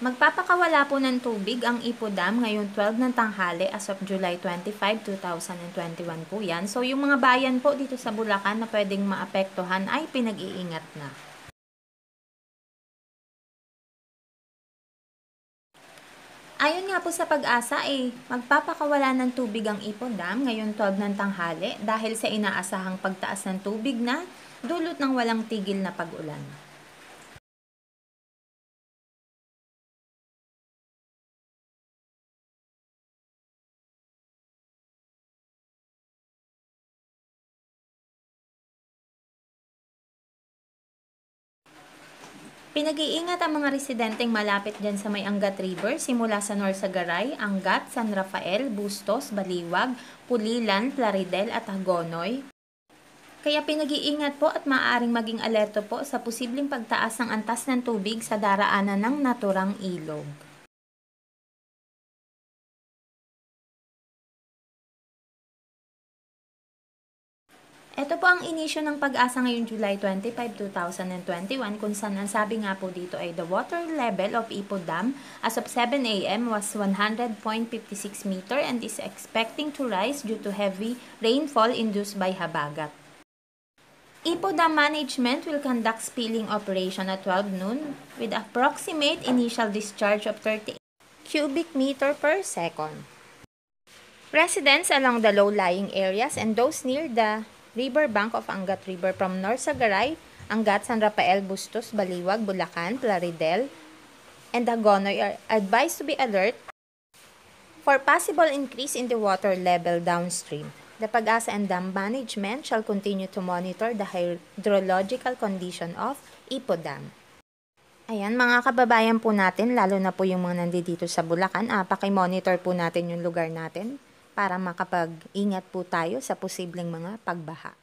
Magpapakawala po ng tubig ang Ipo Dam ngayong 12 ng tanghali as of July 25, 2021 po yan. So yung mga bayan po dito sa Bulacan na pwedeng maapektuhan ay pinag-iingat na. Ayon nga po sa pag-asa eh, magpapakawala ng tubig ang Ipo Dam ngayong 12 ng tanghali dahil sa inaasahang pagtaas ng tubig na dulot ng walang tigil na pag-ulan. Pinag-iingat ang mga residenteng malapit dyan sa may Angat River simula sa Norsagaray, Angat, San Rafael, Bustos, Baliwag, Pulilan, Plaridel at Agonoy. Kaya pinag-iingat po at maaaring maging alerto po sa posibleng pagtaas ng antas ng tubig sa daraanan ng naturang ilog. Ito po ang inisyo ng pag-asa ngayong July 25, 2021 kung saan ang sabi nga po dito ay the water level of Ipo Dam as of 7 a.m. was 100.56 meter and is expecting to rise due to heavy rainfall induced by habagat. Ipo Dam Management will conduct spilling operation at 12 noon with approximate initial discharge of 30 cubic meter per second. Residents along the low-lying areas and those near the river bank of Angat River from Norsagaray, Angat, San Rafael, Bustos, Baliwag, Bulacan, Plaridel, and Agonoy are advised to be alert for possible increase in the water level downstream. The Pag-asa and Dam Management shall continue to monitor the hydrological condition of Ipo Dam. Ayan, mga kababayan po natin, lalo na po yung mga nandito sa Bulacan, ah, pakimonitor po natin yung lugar natin para makapag-ingat po tayo sa posibleng mga pagbaha.